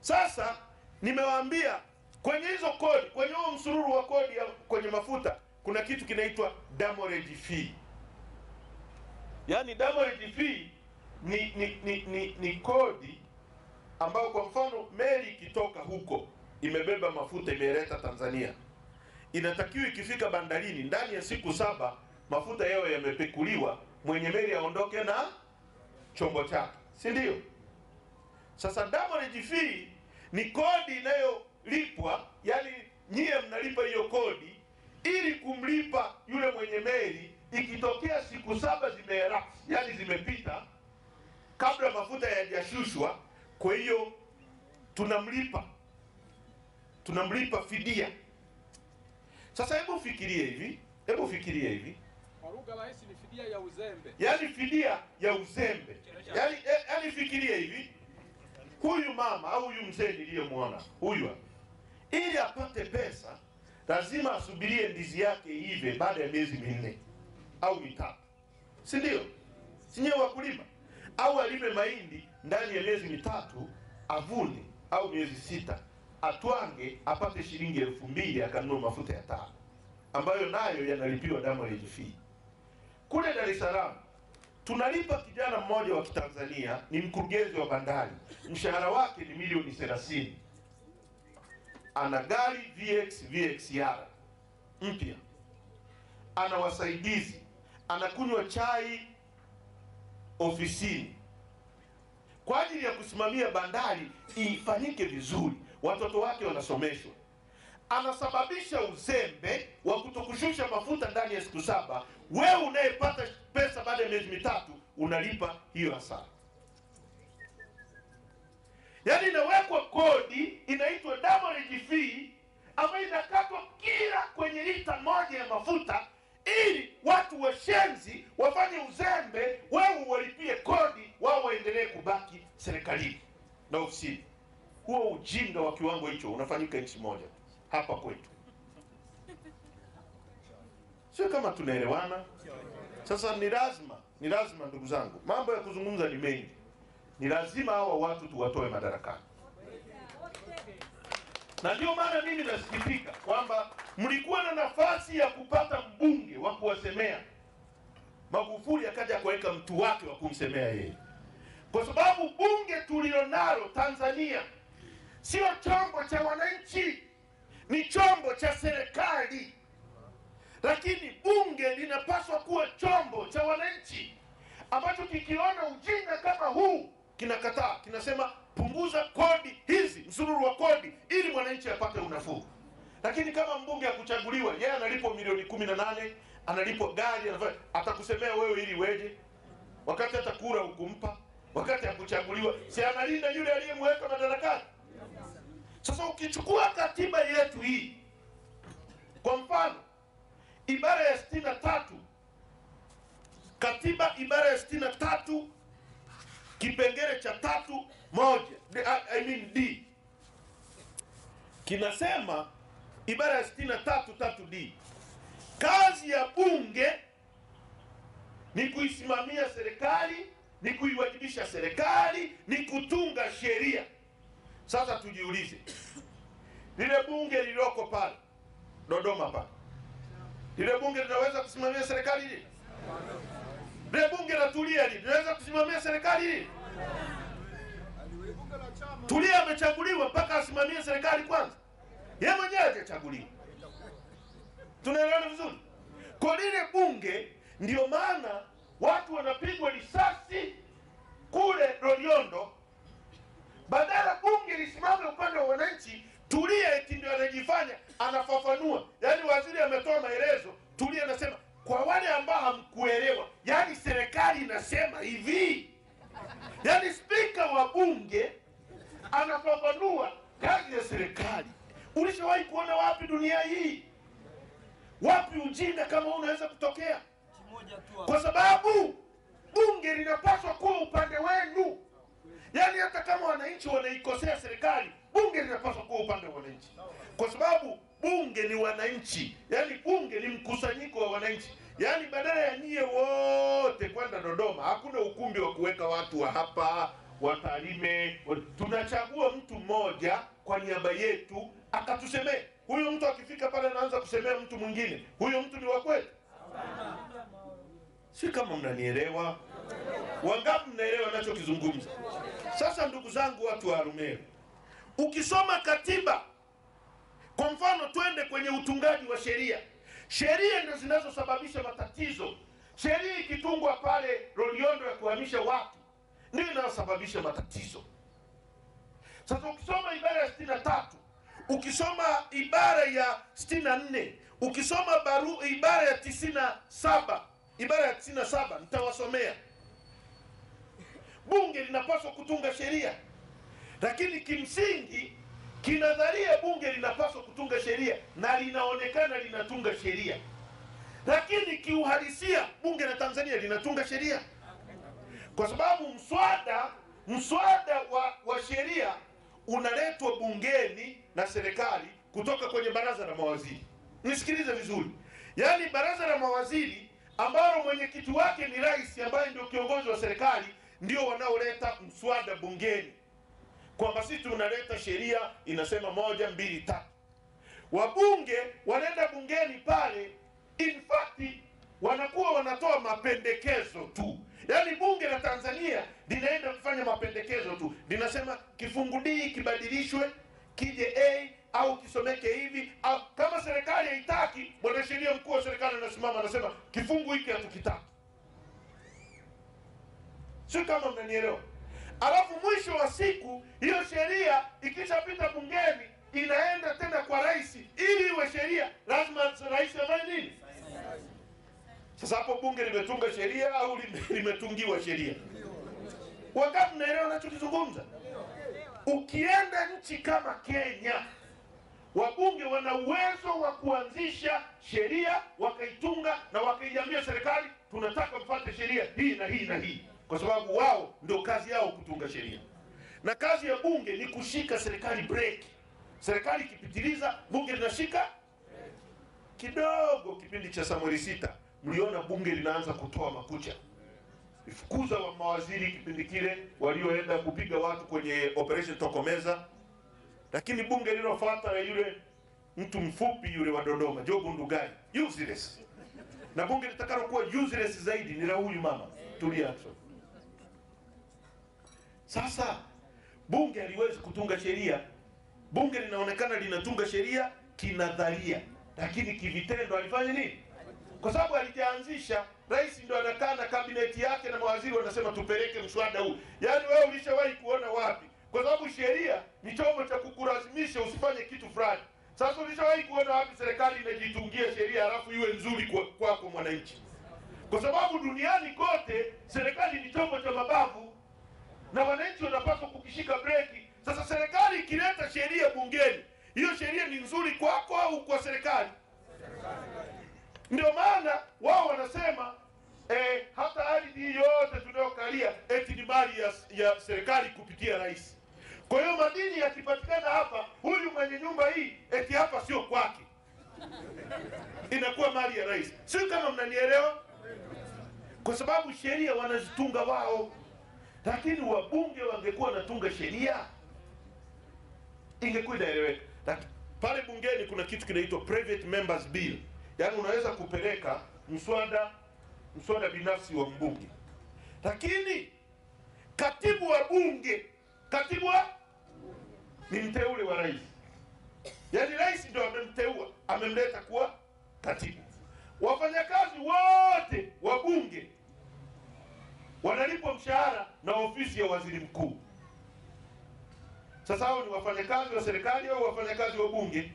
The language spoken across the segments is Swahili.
Sasa nimewaambia kwenye hizo kodi, kwenye huo msururu wa kodi ya kwenye mafuta kuna kitu kinaitwa damorage fee. Yaani damorage fee ni ni, ni, ni ni kodi ambayo kwa mfano meli ikitoka huko imebeba mafuta imeleta Tanzania, inatakiwa ikifika bandarini ndani ya siku saba mafuta yao yamepekuliwa, mwenye meli aondoke na chombo chake, si ndio? Sasa demurrage fee ni kodi inayolipwa, yani nyie mnalipa hiyo kodi ili kumlipa yule mwenye meli ikitokea siku saba zimeelapse, yani zimepita kabla mafuta yajashushwa. Kwa hiyo tunamlipa tunamlipa fidia. Sasa hebu fikirie hivi, hebu fikirie hivi, Kwa lugha rahisi ni fidia ya uzembe. yaani fidia ya uzembe, yaani eh, yaani fikirie hivi, huyu mama au huyu mzee niliyemwona huyu ili apate pesa lazima asubirie ndizi yake iive baada ya miezi minne au mitatu, si ndio? Si nyewe wakulima? Au alime mahindi ndani ya miezi mitatu, avune au miezi sita, atwange, apate shilingi elfu mbili akanunua mafuta ya taa ambayo nayo yanalipiwa demurrage fee. Kule Dar es Salaam tunalipa kijana mmoja wa Kitanzania, ni mkurugenzi wa bandari, mshahara wake ni milioni 30 ana gari VX VXR mpya, ana wasaidizi, anakunywa chai ofisini. Kwa ajili ya kusimamia bandari ifanyike vizuri, watoto wake wanasomeshwa. Anasababisha uzembe wa kutokushusha mafuta ndani ya siku saba. Wewe unayepata pesa baada ya miezi mitatu unalipa hiyo hasara. Yaani inawekwa kodi inaitwa demurrage fee ambayo inakatwa kila kwenye lita moja ya mafuta ili watu washenzi wafanye uzembe, wewe walipie kodi, wao waendelee kubaki serikalini na ofisini. Huo ujinga wa kiwango hicho unafanyika nchi moja hapa kwetu. Sio kama tunaelewana? Sasa ni lazima, ni lazima ndugu zangu, mambo ya kuzungumza ni mengi, ni lazima hawa watu tuwatoe madarakani na ndio maana mimi nasikitika kwamba mlikuwa na nafasi ya kupata mbunge wa kuwasemea. Magufuli akaja kuweka mtu wake wa kumsemea yeye, kwa sababu bunge tulilonalo Tanzania sio chombo cha wananchi, ni chombo cha serikali. Lakini bunge linapaswa kuwa chombo cha wananchi ambacho kikiona ujinga kama huu kinakataa, kinasema punguza kodi hizi, msururu wa kodi, ili mwananchi apate unafuu. Lakini kama mbunge akuchaguliwa, yeye analipwa milioni kumi na nane analipwa gari, atakusemea wewe ili weje, wakati hata kura hukumpa, wakati akuchaguliwa, si analinda yule aliyemweka madarakani. Sasa ukichukua katiba yetu hii, kwa mfano ibara ya sitini na tatu katiba ibara ya sitini na tatu kipengele cha tatu moja I mean D kinasema ibara ya sitini na tatu tatu D, kazi ya bunge ni kuisimamia serikali, ni kuiwajibisha serikali, ni kutunga sheria. Sasa tujiulize, lile bunge lililoko pale Dodoma pale, lile bunge linaweza kusimamia serikali hii? Lile bunge la Tulia hili linaweza kusimamia serikali hii? Tulia amechaguliwa mpaka asimamie serikali kwanza, ye mwenyewe hajachaguliwa. Tunaelewana vizuri? Kwa lile bunge, ndio maana watu wanapigwa risasi kule Loliondo, bunge upande wa wananchi. Tulia eti ndio anajifanya anafafanua, yaani waziri ametoa maelezo, Tulia anasema kwa wale ambao hamkuelewa, yaani serikali inasema hivi, yaani spika wa bunge anafafanua kazi ya serikali. Ulishawahi kuona wapi dunia hii? Wapi ujinga kama huu unaweza kutokea? Kwa sababu bunge linapaswa kuwa upande wenu, yaani hata kama wananchi wanaikosea serikali, bunge linapaswa kuwa upande wa wananchi, kwa sababu bunge ni wananchi, yaani bunge ni mkusanyiko wa wananchi. Yaani badala ya nyie wote kwenda Dodoma, hakuna ukumbi wa kuweka watu wa hapa watalime, tunachagua mtu mmoja kwa niaba yetu akatusemee. Huyo mtu akifika pale anaanza kusemea mtu mwingine, huyo mtu ni wa kweli? Si kama mnanielewa? Wangapi mnaelewa nachokizungumza? Sasa ndugu zangu, watu wa Arumeru, ukisoma katiba, kwa mfano, twende kwenye utungaji wa sheria. Sheria ndio zinazosababisha matatizo. Sheria ikitungwa pale Loliondo ya kuhamisha watu ndio inayosababisha matatizo. Sasa ukisoma ibara ya sitini na tatu ukisoma ibara ya sitini na nne ukisoma baru, ibara ya tisini na saba ibara ya tisini na saba nitawasomea. Bunge linapaswa kutunga sheria, lakini kimsingi kinadharia bunge linapaswa kutunga sheria na linaonekana linatunga sheria, lakini kiuhalisia bunge la Tanzania linatunga sheria. Kwa sababu mswada mswada wa, wa sheria unaletwa bungeni na serikali kutoka kwenye baraza la mawaziri. Nisikilize vizuri, yaani baraza la mawaziri ambalo mwenyekiti wake ni rais ndio wanaoleta mswada bungeni kwamba sisi tunaleta sheria inasema moja mbili tatu. Wabunge wanaenda bungeni pale, in fact wanakuwa wanatoa mapendekezo tu. Yaani bunge la Tanzania linaenda kufanya mapendekezo tu, linasema kifungu D kibadilishwe kije A au kisomeke hivi au kama serikali haitaki, mwanasheria mkuu wa serikali anasimama anasema kifungu hiki hatukitaki. Sio kama mnanielewa? Alafu mwisho wa siku hiyo sheria ikishapita bungeni inaenda tena kwa rais, ili iwe sheria lazima rais afanye nini? Sasa hapo bunge limetunga sheria au limetungiwa sheria? Wangapi mnaelewa nachokizungumza? Ukienda nchi kama Kenya, wabunge wana uwezo wa kuanzisha sheria wakaitunga na wakaiambia serikali, tunataka mfate sheria hii na hii na hii, kwa sababu wao ndio kazi yao kutunga sheria, na kazi ya bunge ni kushika serikali break. Serikali ikipitiliza, bunge linashika kidogo. Kipindi cha Samueli sita mliona bunge linaanza kutoa makucha, ifukuza wa mawaziri kipindi kile walioenda kupiga watu kwenye operation Tokomeza, lakini bunge lilofuata la yule mtu mfupi yule wa Dodoma Jobu Ndugai useless, na bunge litakalo kuwa useless zaidi ni la huyu mama Tulia Ackson. Sasa bunge haliwezi kutunga sheria. Bunge linaonekana linatunga sheria kinadharia, lakini kivitendo alifanya nini? Kwa sababu alijaanzisha, rais ndo anakaa na kabineti yake na mawaziri wanasema tupeleke mswada huu. Yaani wewe ulishawahi kuona wapi? Kwa sababu sheria ni chombo cha kukulazimisha usifanye kitu fulani. Sasa ulishawahi kuona wapi serikali inajitungia sheria halafu iwe nzuri kwako kwa- kwako mwananchi? Kwa sababu duniani kote serikali ni chombo cha mabavu na wananchi wanapaswa kukishika breki. Sasa serikali ikileta sheria bungeni, hiyo sheria ni nzuri kwako au kwa serikali? Ndio maana wao wanasema eh, hata ardhi yote tunayokalia eti ni mali ya, ya serikali kupitia rais. Kwa hiyo madini yakipatikana hapa, huyu mwenye nyumba hii eti hapa sio kwake, inakuwa mali ya rais. Sio kama mnanielewa? Kwa sababu sheria wanazitunga wao, lakini wabunge wangekuwa wanatunga sheria ingekuwa inaeleweka. Pale bungeni kuna kitu kinaitwa private members bill, yaani unaweza kupeleka mswada mswada binafsi wa mbunge, lakini katibu wa bunge, katibu wa ni mteule wa rais, yaani rais ndio amemteua, amemleta kuwa katibu. Wafanyakazi wote wa bunge wanalipwa mshahara na ofisi ya waziri mkuu. Sasa hao ni wafanyakazi wa serikali au wafanyakazi wa bunge?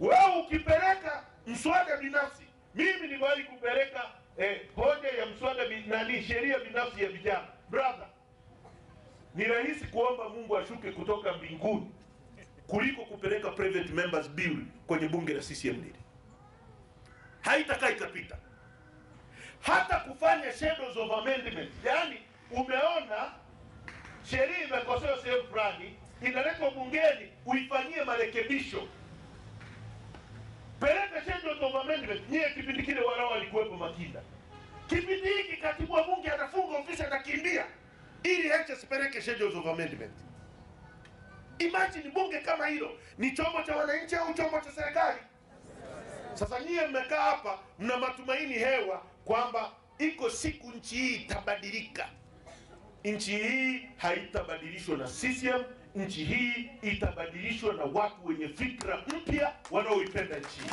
Wewe ukipeleka mswada binafsi, mimi nimewahi kupeleka eh, hoja ya mswada nani, sheria binafsi ya vijana. Brother, ni rahisi kuomba Mungu ashuke kutoka mbinguni kuliko kupeleka private members bill kwenye bunge la CCM. Haitakaa ikapita hata kufanya shadows of amendment, Yani umeona sheria imekosewa sehemu fulani, inaletwa bungeni uifanyie marekebisho, peleka shadows of amendment. Nyie kipindi kile warao walikuwepo Makinda, kipindi hiki katibu wa bunge atafunga ofisi, atakimbia ili Heche sipeleke shadows of amendment. Imagine bunge kama hilo ni chombo cha wananchi au chombo cha serikali? Sasa nyie mmekaa hapa mna matumaini hewa kwamba iko siku nchi hii itabadilika. Nchi hii haitabadilishwa na CCM. Nchi hii itabadilishwa na watu wenye fikra mpya wanaoipenda nchi hii.